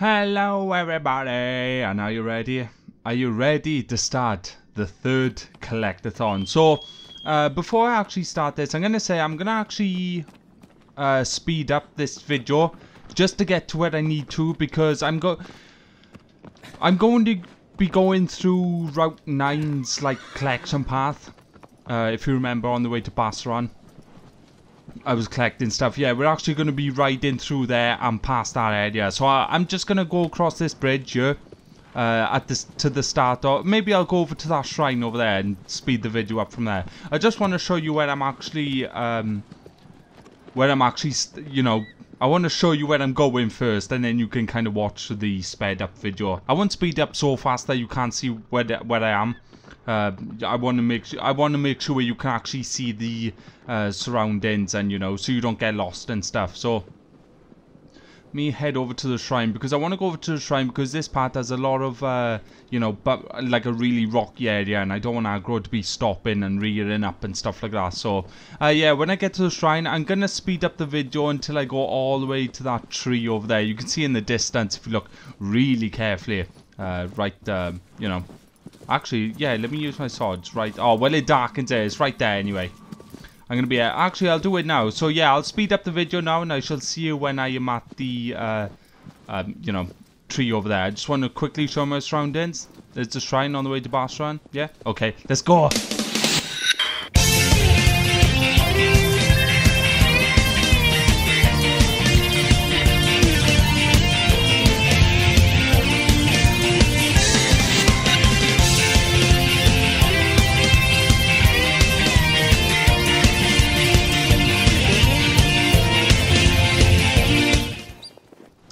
Hello everybody, and are you ready? Are you ready to start the third collectathon? So, uh, before I actually start this, I'm gonna say I'm gonna actually uh, speed up this video just to get to where I need to because I'm go I'm going to be going through Route 9's like collection path. Uh, if you remember on the way to Basaran. I was collecting stuff. Yeah, we're actually going to be riding through there and past that area. So I, am just going to go across this bridge here. Uh, at this to the start or maybe I'll go over to that shrine over there and speed the video up from there I just want to show you where I'm actually um, where I'm actually you know I want to show you where I'm going first and then you can kind of watch the sped up video I won't speed up so fast that you can't see where, where I am uh, I want to make I want to make sure you can actually see the uh, surroundings and you know so you don't get lost and stuff. So me head over to the shrine because I want to go over to the shrine because this part has a lot of uh, you know but like a really rocky area and I don't want Agro to be stopping and rearing up and stuff like that so uh, yeah when I get to the shrine I'm gonna speed up the video until I go all the way to that tree over there you can see in the distance if you look really carefully uh, right um, you know Actually, yeah, let me use my swords. Right. Oh, well, it darkens it. It's right there anyway. I'm going to be... Uh, actually, I'll do it now. So, yeah, I'll speed up the video now, and I shall see you when I am at the, uh, um, you know, tree over there. I just want to quickly show my surroundings. There's the shrine on the way to Basaran. Yeah? Okay, let's go.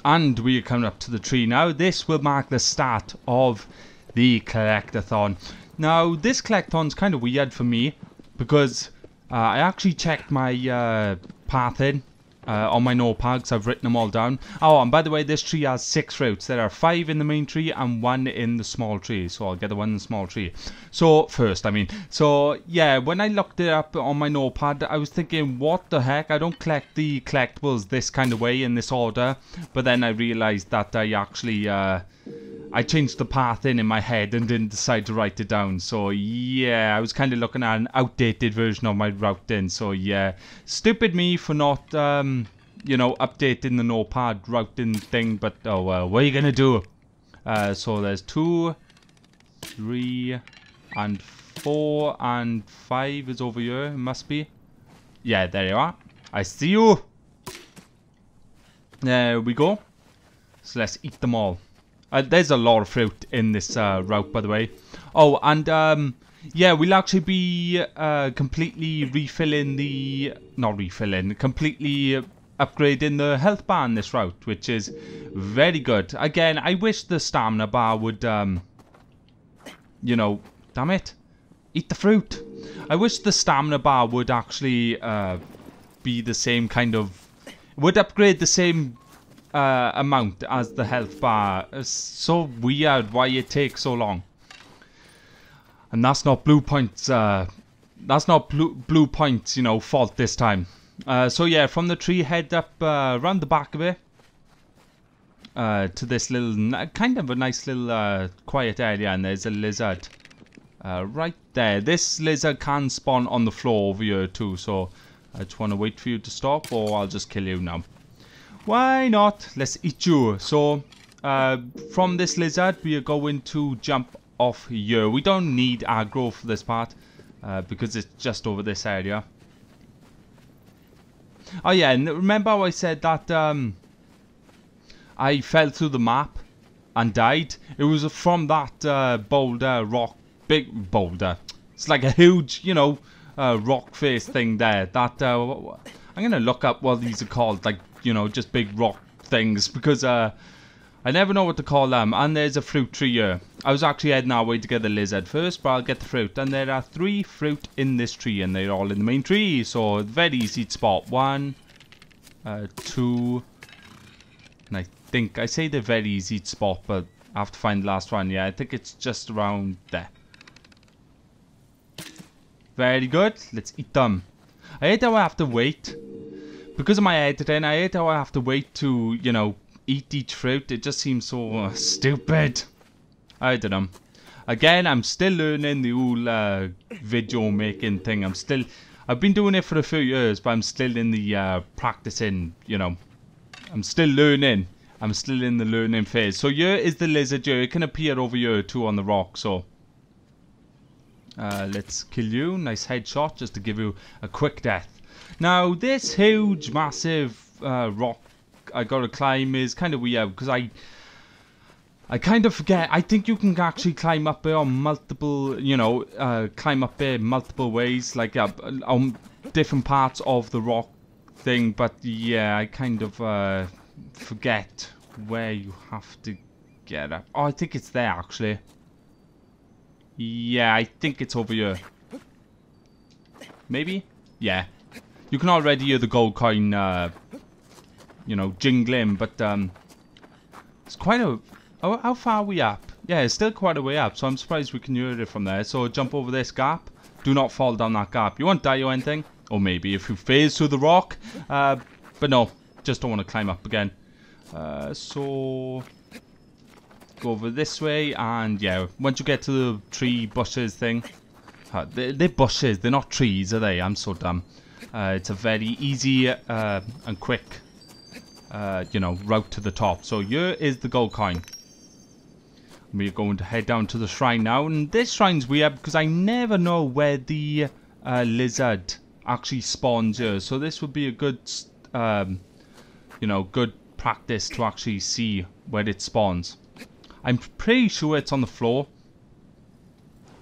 And we are coming up to the tree now. This will mark the start of the collectathon. Now, this collectathon's kind of weird for me because uh, I actually checked my uh, path in uh, on my notepads. I've written them all down. Oh, and by the way, this tree has six roots. There are five in the main tree and one in the small tree. So I'll get the one in the small tree. So first, I mean, so yeah, when I looked it up on my notepad, I was thinking, what the heck? I don't collect the collectibles this kind of way in this order. But then I realized that I actually. Uh, I changed the path in in my head and didn't decide to write it down. So yeah, I was kind of looking at an outdated version of my route routing. So yeah, stupid me for not, um, you know, updating the notepad routing thing. But oh well, what are you gonna do? Uh, so there's two, three, and four, and five is over here. It must be. Yeah, there you are. I see you. There we go. So let's eat them all. Uh, there's a lot of fruit in this uh, route, by the way. Oh, and um, yeah, we'll actually be uh, completely refilling the... Not refilling, completely upgrading the health bar in this route, which is very good. Again, I wish the stamina bar would, um, you know, damn it, eat the fruit. I wish the stamina bar would actually uh, be the same kind of... Would upgrade the same uh, amount as the health bar. It's so weird why it takes so long. And that's not Bluepoint's, uh, that's not Blue, Bluepoint's, you know, fault this time. Uh, so yeah, from the tree, head up uh, around the back of it. Uh, to this little, kind of a nice little uh, quiet area and there's a lizard. Uh, right there. This lizard can spawn on the floor over here too, so I just want to wait for you to stop or I'll just kill you now. Why not? Let's eat you. So, uh, from this lizard, we are going to jump off here. We don't need Agro for this part, uh, because it's just over this area. Oh yeah, and remember I said that um, I fell through the map and died? It was from that uh, boulder, rock, big boulder. It's like a huge, you know, uh, rock face thing there. That uh, I'm gonna look up what these are called, like you know, just big rock things because uh, I never know what to call them. And there's a fruit tree here. I was actually heading our way to get the lizard first, but I'll get the fruit. And there are three fruit in this tree, and they're all in the main tree. So very easy to spot. One, uh, two, and I think I say they're very easy to spot, but I have to find the last one. Yeah, I think it's just around there. Very good. Let's eat them. I hate how I have to wait. Because of my editing, I hate how I have to wait to, you know, eat each fruit. It just seems so uh, stupid. I don't know. Again, I'm still learning the whole uh, video making thing. I'm still... I've been doing it for a few years, but I'm still in the uh, practicing, you know. I'm still learning. I'm still in the learning phase. So here is the lizard here. It can appear over here too on the rock, so... Uh, let's kill you. Nice headshot just to give you a quick death. Now, this huge, massive uh, rock I gotta climb is kind of weird because I I kind of forget. I think you can actually climb up there on multiple, you know, uh, climb up there multiple ways, like uh, on different parts of the rock thing. But yeah, I kind of uh, forget where you have to get up. Oh, I think it's there actually. Yeah, I think it's over here. Maybe? Yeah. You can already hear the gold coin, uh, you know, jingling, but um, it's quite a... How, how far are we up? Yeah, it's still quite a way up, so I'm surprised we can hear it from there. So jump over this gap. Do not fall down that gap. You won't die or anything. Or maybe if you phase through the rock. Uh, but no, just don't want to climb up again. Uh, so go over this way and yeah once you get to the tree bushes thing uh, they're, they're, bushes they're not trees are they I'm so dumb uh, it's a very easy uh, and quick uh, you know route to the top so here is the gold coin we're going to head down to the shrine now and this shrine's weird because I never know where the uh, lizard actually spawns here so this would be a good um, you know good practice to actually see where it spawns I'm pretty sure it's on the floor.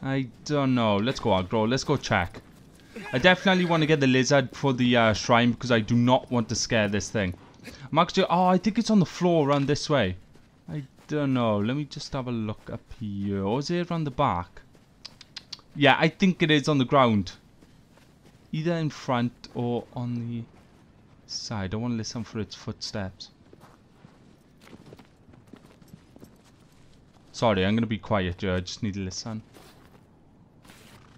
I don't know. Let's go Agro. Let's go check. I definitely want to get the lizard for the uh, shrine because I do not want to scare this thing. I'm actually... Oh, I think it's on the floor around this way. I don't know. Let me just have a look up here. Or is it around the back? Yeah, I think it is on the ground. Either in front or on the side. I want to listen for its footsteps. Sorry, I'm going to be quiet, Joe. I just need to listen.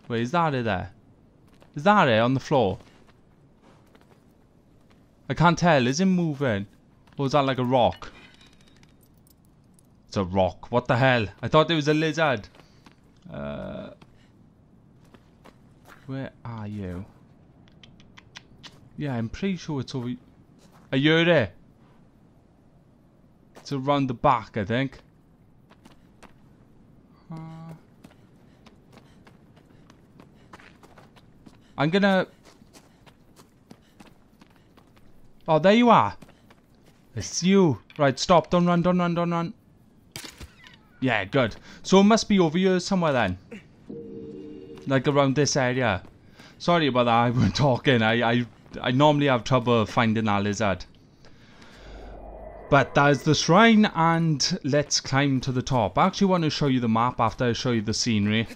Wait, is that it there? Is that it on the floor? I can't tell. Is it moving? Or is that like a rock? It's a rock. What the hell? I thought it was a lizard. Uh, where are you? Yeah, I'm pretty sure it's over... Are you there? It's around the back, I think. Uh, I'm gonna... Oh, there you are. It's you. Right, stop. Don't run, don't run, don't run. Yeah, good. So it must be over here somewhere then. Like around this area. Sorry about that, I was talking. I, I, I normally have trouble finding that lizard. But there's the shrine and let's climb to the top. I actually want to show you the map after I show you the scenery.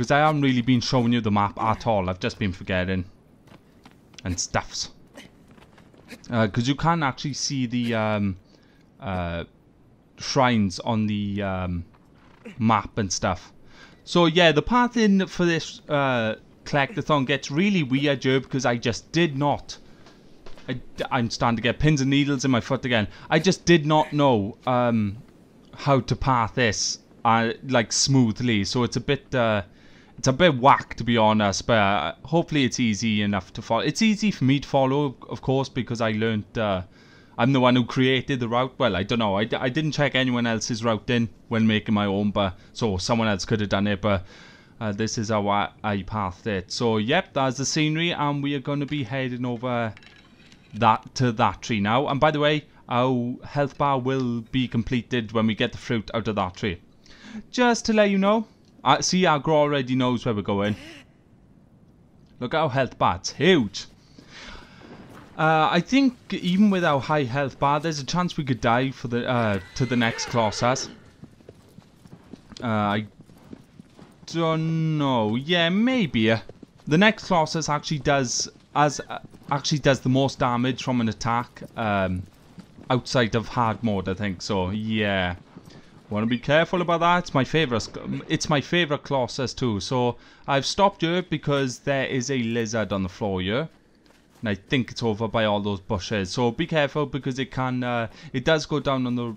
Because I haven't really been showing you the map at all. I've just been forgetting. And stuffs. Because uh, you can actually see the um, uh, shrines on the um, map and stuff. So yeah, the path in for this uh, collectathon gets really weird Joe, because I just did not I, am starting to get pins and needles in my foot again. I just did not know um, how to path this uh, like smoothly, so it's a bit uh, it's a bit whack to be honest. But uh, hopefully it's easy enough to follow. It's easy for me to follow, of course, because I learned. Uh, I'm the one who created the route. Well, I don't know. I, I didn't check anyone else's route in when making my own, but so someone else could have done it. But uh, this is how I, I pathed it. So, yep, that's the scenery, and we are going to be heading over that to that tree now. And by the way, our health bar will be completed when we get the fruit out of that tree. Just to let you know, uh, see, Agro already knows where we're going. Look at our health bar, it's huge. Uh, I think even with our high health bar, there's a chance we could die for the uh, to the next Colossus. Uh, I don't know. Yeah, maybe. The next Colossus actually does as uh, actually does the most damage from an attack um, outside of hard mode. I think so. Yeah. Want to be careful about that. It's my favorite. It's my favorite Colossus too. So I've stopped here because there is a lizard on the floor here, and I think it's over by all those bushes. So be careful because it can. Uh, it does go down on the.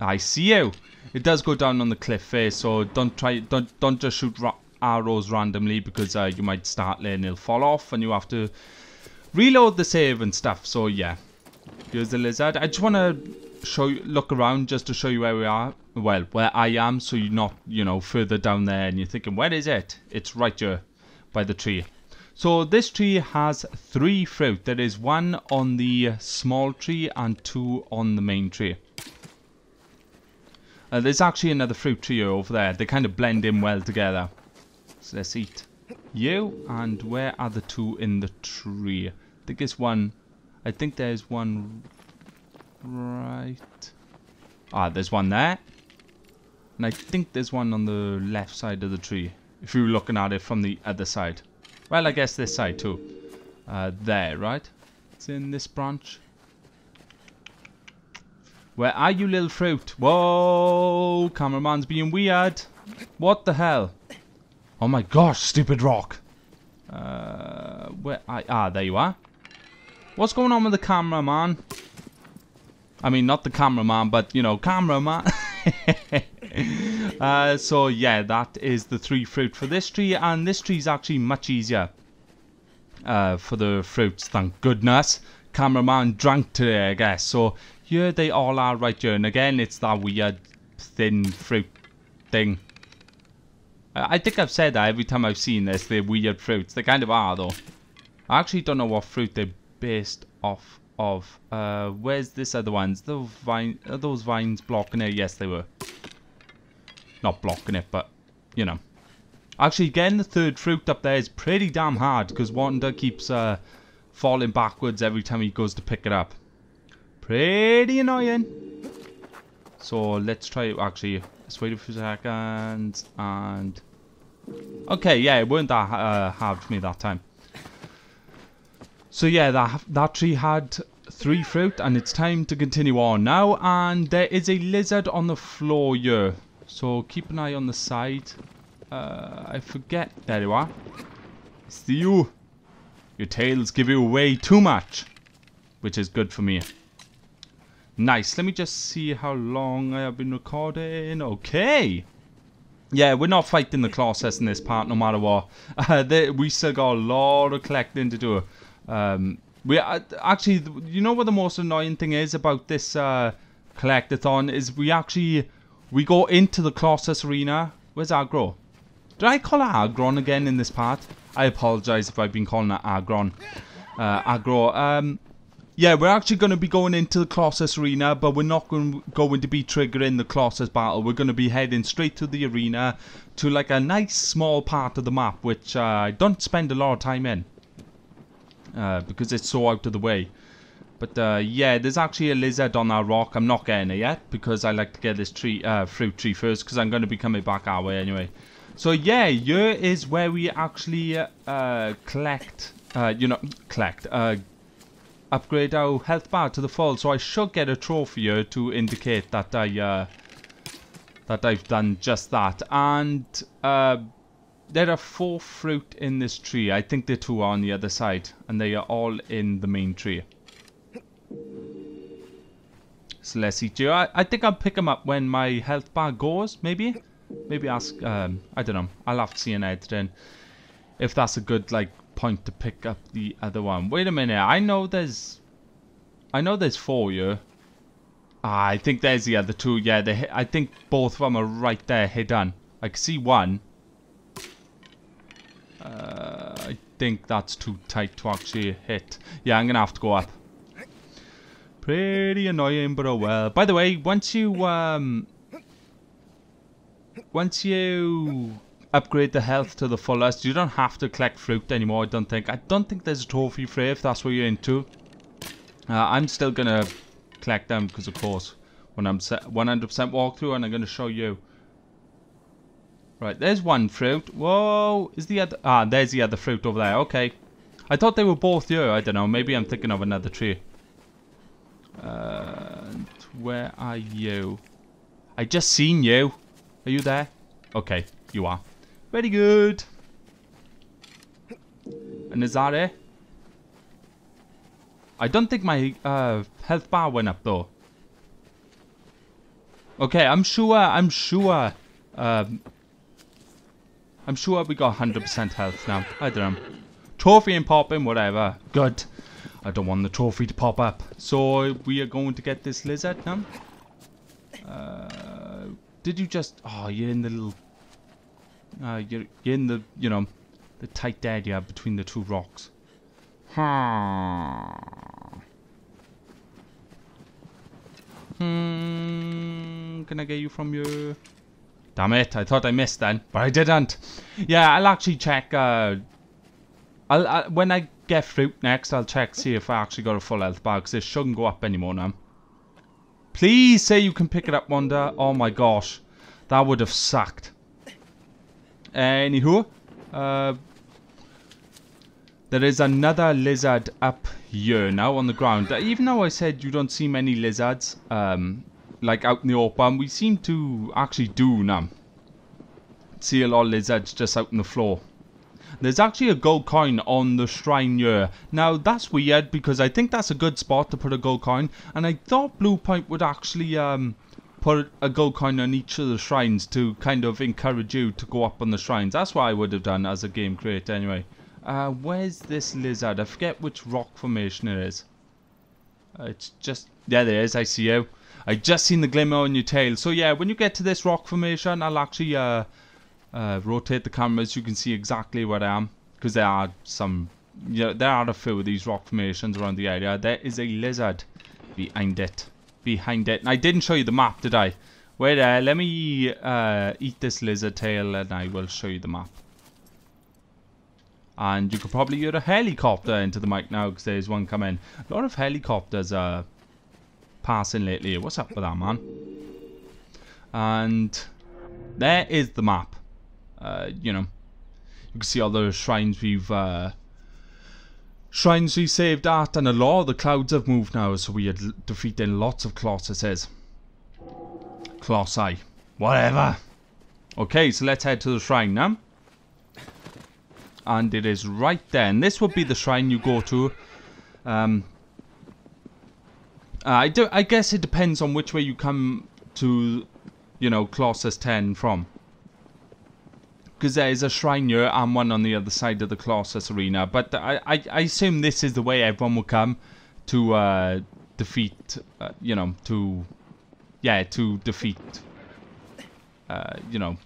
I see you. It does go down on the cliff face. So don't try. Don't don't just shoot arrows randomly because uh, you might start and it'll fall off and you have to reload the save and stuff. So yeah, here's the lizard. I just want to show you, look around just to show you where we are. Well, where I am, so you're not, you know, further down there and you're thinking, where is it? It's right here by the tree. So this tree has three fruit. There is one on the small tree and two on the main tree. Uh, there's actually another fruit tree over there. They kind of blend in well together. So let's eat you. And where are the two in the tree? I think it's one. I think there's one right. Ah, there's one there. And I think there's one on the left side of the tree. If you're looking at it from the other side. Well, I guess this side too. Uh, there, right? It's in this branch. Where are you, little fruit? Whoa! Cameraman's being weird. What the hell? Oh my gosh, stupid rock. Uh, where I... Ah, there you are. What's going on with the cameraman? I mean, not the cameraman, but, you know, cameraman. uh, so, yeah, that is the three fruit for this tree. And this tree is actually much easier uh, for the fruits, thank goodness. Cameraman drank today, I guess. So, here they all are right here. And again, it's that weird thin fruit thing. I think I've said that every time I've seen this, they're weird fruits. They kind of are, though. I actually don't know what fruit they're based off of. Uh, where's this other ones? The vine, are those vines blocking it? Yes, they were. Not blocking it, but, you know. Actually, getting the third fruit up there is pretty damn hard because Wander keeps uh, falling backwards every time he goes to pick it up. Pretty annoying. So let's try actually. Let's wait a few seconds and. Okay, yeah, it weren't that uh, hard for me that time. So yeah, that that tree had three fruit and it's time to continue on now and there is a lizard on the floor here. So keep an eye on the side. Uh, I forget. There you are. See you. Your tails give you away too much. Which is good for me. Nice. Let me just see how long I have been recording. Okay. Yeah, we're not fighting the Colossus in this part no matter what. Uh, they, we still got a lot of collecting to do. Um, we uh, actually, you know what the most annoying thing is about this uh, collectathon is we actually we go into the Colossus arena. Where's Agro? Did I call it Agron again in this part? I apologize if I've been calling it Agron. Uh, Agro. Um, yeah, we're actually going to be going into the Colossus arena, but we're not going, going to be triggering the Colossus battle. We're going to be heading straight to the arena to like a nice small part of the map, which uh, I don't spend a lot of time in uh, because it's so out of the way. But uh, yeah, there's actually a lizard on that rock. I'm not getting it yet because I like to get this tree, uh, fruit tree first because I'm going to be coming back our way anyway. So yeah, here is where we actually uh, collect, uh, you know, collect, uh, upgrade our health bar to the full. So I should get a trophy here to indicate that I, that I've done just that. And there are four fruit in this tree. I think the two are on the other side. And they are all in the main tree. So let's see. I, I think I'll pick them up when my health bar goes, maybe? Maybe ask, um, I don't know. I'll have to see an editing. If that's a good, like, point to pick up the other one. Wait a minute. I know there's... I know there's four here. Ah, I think there's the other two. Yeah, they, I think both of them are right there hidden. I can see one. Uh, I think that's too tight to actually hit. Yeah, I'm going to have to go up. Pretty annoying, but oh well. By the way, once you, um... Once you upgrade the health to the fullest. You don't have to collect fruit anymore, I don't think. I don't think there's a trophy for it if that's what you're into. Uh, I'm still going to collect them because, of course, when I'm 100% walkthrough and I'm going to show you. Right, there's one fruit. Whoa, is the other... Ah, there's the other fruit over there. Okay. I thought they were both here. I don't know. Maybe I'm thinking of another tree. Uh, where are you? I just seen you. Are you there? Okay, you are. Very good. And is that it? I don't think my uh, health bar went up though. Okay, I'm sure, I'm sure, um, I'm sure we got 100% health now. I don't know. Trophy and popping, whatever. Good. I don't want the trophy to pop up. So we are going to get this lizard now. Uh, did you just... Oh, you're in the little... Uh, you're, you're in the, you know, the tight have between the two rocks. Hmm. Hmm. Can I get you from your... Damn it, I thought I missed then, but I didn't. Yeah, I'll actually check, uh... I'll, I, when I get fruit next, I'll check, see if I actually got a full health bar, because it shouldn't go up anymore now. Please say you can pick it up, Wander. Oh my gosh. That would have sucked. Anywho, uh, there is another lizard up here now on the ground. Even though I said you don't see many lizards, um, like out in the open, we seem to actually do now. See a lot of lizards just out on the floor. There's actually a gold coin on the shrine here. Now that's weird because I think that's a good spot to put a gold coin. And I thought Bluepoint would actually um, put a gold coin on each of the shrines to kind of encourage you to go up on the shrines. That's what I would have done as a game creator anyway. Uh, where's this lizard? I forget which rock formation it is. It's just... Yeah, there is. I see you. I just seen the glimmer on your tail. So yeah, when you get to this rock formation, I'll actually... Uh, uh, rotate the camera so you can see exactly where I am because there are some yeah there are a few of these rock formations around the area. There is a lizard behind it behind it. And I didn't show you the map did I? Wait uh, let me uh, eat this lizard tail and I will show you the map. And you could probably hear a helicopter into the mic now because there's one coming. A lot of helicopters are passing lately what's up with that man and there is the map uh, you know, you can see all the shrines we've uh, shrines we saved at, and a lot the clouds have moved now, so we are defeating lots of Colossuses. Colossi. Whatever. Okay, so let's head to the shrine now. And it is right there. And this would be the shrine you go to. Um, uh, I, do, I guess it depends on which way you come to, you know, Colossus 10 from because there is a shrine here and one on the other side of the Colossus arena. But I, I, I assume this is the way everyone will come to uh, defeat, uh, you know, to, yeah, to defeat, uh, you know,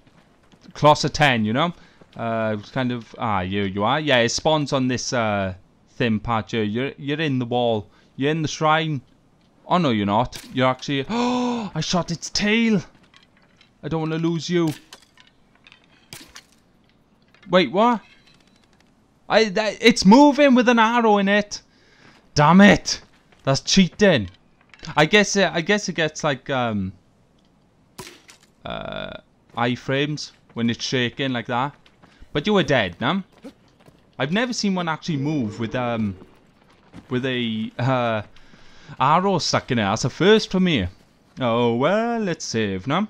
Colossus 10, you know? Uh, kind of, ah, here you are. Yeah, it spawns on this uh, thin patch here. You're, you're in the wall. You're in the shrine. Oh, no, you're not. You're actually, oh, I shot its tail. I don't want to lose you. Wait, what? I that, it's moving with an arrow in it. Damn it! That's cheating. I guess it. I guess it gets like um uh iframes when it's shaking like that. But you were dead, no? I've never seen one actually move with um with a uh arrow stuck in. That's a first for me. Oh well, let's save, now.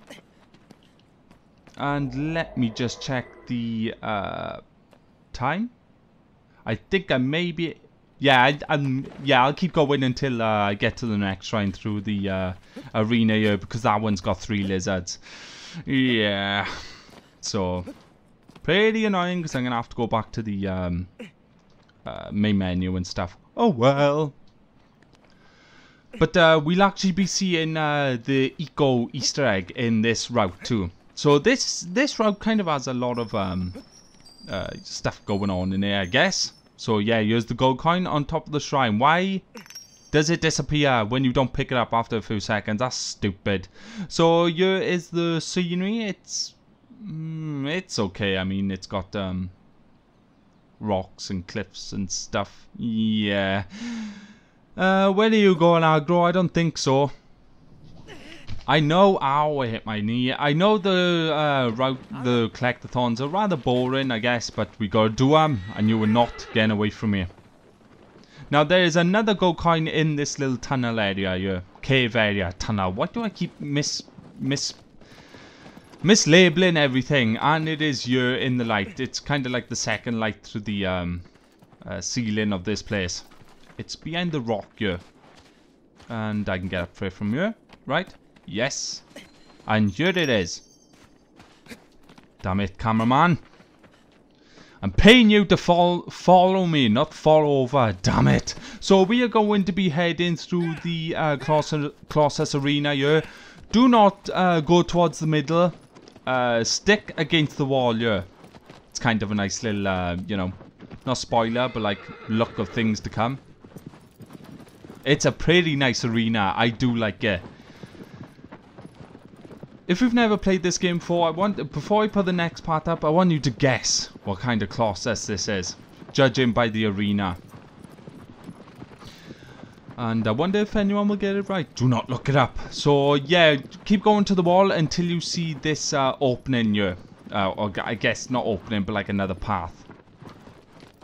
And let me just check the uh, time. I think I maybe... Yeah, I, am yeah, I'll keep going until uh, I get to the next shrine through the uh, arena here because that one's got three lizards. Yeah, so pretty annoying because I'm gonna have to go back to the um, uh, main menu and stuff. Oh well. But uh, we'll actually be seeing uh, the Ico Easter egg in this route too. So this this route kind of has a lot of um, uh, stuff going on in there, I guess. So yeah, here's the gold coin on top of the shrine. Why does it disappear when you don't pick it up after a few seconds? That's stupid. So here is the scenery. It's Mm, it's okay. I mean, it's got um, rocks and cliffs and stuff. Yeah. Uh, where are you going, Agro? I don't think so. I know, ow, I hit my knee. I know the uh, route, the collectathons are rather boring, I guess, but we gotta do them, and you were not getting away from me. Now, there is another gold coin in this little tunnel area here. Cave area, tunnel. Why do I keep mis... mis... mislabeling everything? And it is here in the light. It's kind of like the second light through the um, uh, ceiling of this place. It's behind the rock here. And I can get up there from here, right? Yes. And here it is. Damn it, cameraman. I'm paying you to fol follow me, not fall over. Damn it. So we are going to be heading through the uh, Arena here. Do not uh, go towards the middle. Uh, stick against the wall here. It's kind of a nice little, uh, you know, not spoiler, but like look of things to come. It's a pretty nice arena. I do like it. If you've never played this game before, I want before I put the next part up, I want you to guess what kind of Colossus this is, judging by the arena. And I wonder if anyone will get it right. Do not look it up. So yeah, keep going to the wall until you see this uh, opening here. Uh, or I guess not opening, but like another path.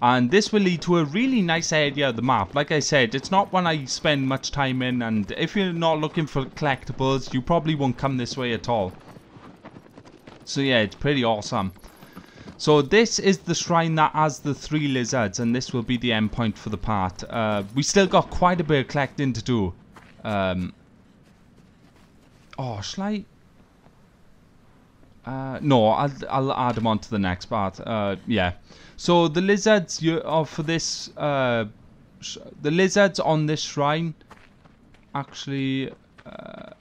And this will lead to a really nice area of the map. Like I said, it's not one I spend much time in. And if you're not looking for collectibles, you probably won't come this way at all. So yeah, it's pretty awesome. So this is the shrine that has the three lizards. And this will be the end point for the part. Uh, we still got quite a bit of collecting to do. Um, oh, shall I... Uh, no, I'll, I'll add them on to the next part. Uh, yeah. So the lizards for this uh, the lizards on this shrine actually uh,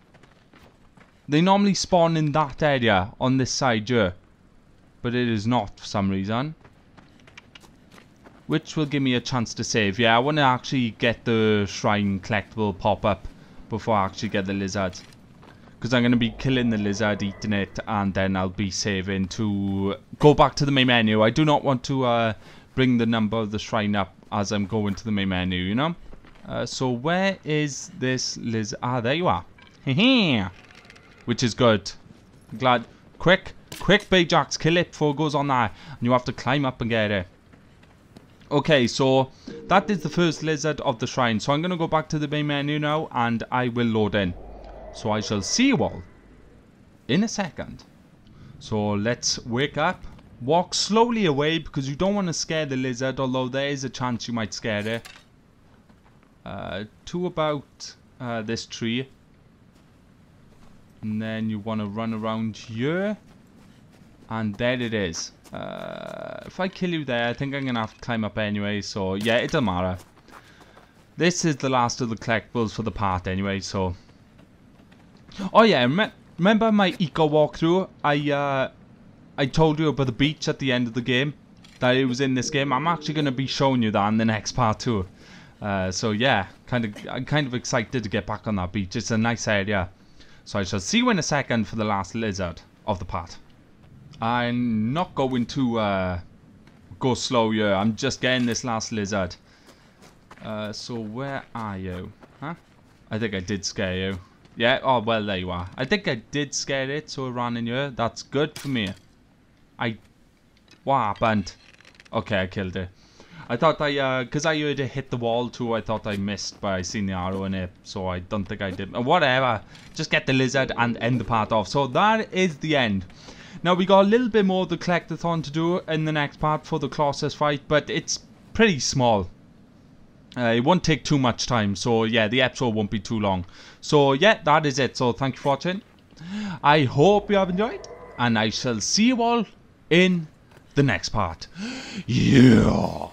they normally spawn in that area on this side here but it is not for some reason. Which will give me a chance to save yeah. I want to actually get the shrine collectible pop up before I actually get the lizards because I'm going to be killing the lizard, eating it, and then I'll be saving to go back to the main menu. I do not want to uh, bring the number of the shrine up as I'm going to the main menu, you know? Uh, so where is this lizard? Ah, there you are. Which is good. glad. Quick, quick, Bayjax, kill it before it goes on there. And you have to climb up and get it. Okay, so that is the first lizard of the shrine. So I'm going to go back to the main menu now and I will load in. So I shall see you all in a second. So let's wake up. Walk slowly away because you don't want to scare the lizard, although there is a chance you might scare it. Uh, to about uh, this tree. And then you want to run around here. And there it is. Uh, if I kill you there, I think I'm going to have to climb up anyway. So yeah, it doesn't matter. This is the last of the collectibles for the part anyway, so Oh yeah, rem remember my Ico walkthrough? I uh, I told you about the beach at the end of the game. That it was in this game. I'm actually going to be showing you that in the next part too. Uh, so yeah, kind of, I'm kind of excited to get back on that beach. It's a nice area. So I shall see you in a second for the last lizard of the part. I'm not going to uh, go slow here. I'm just getting this last lizard. Uh, so where are you? Huh? I think I did scare you. Yeah, oh, well, there you are. I think I did scare it, so it ran in here. That's good for me. I... What happened? Okay, I killed it. I thought I, uh, because I heard it hit the wall too, I thought I missed, but I seen the arrow in it, so I don't think I did. Whatever. Just get the lizard and end the part off. So that is the end. Now, we got a little bit more of the collectathon to do in the next part for the Colossus fight, but it's pretty small. Uh, it won't take too much time, so yeah, the episode won't be too long. So yeah, that is it. So thank you for watching. I hope you have enjoyed, and I shall see you all in the next part. Yeah.